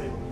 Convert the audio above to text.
the same.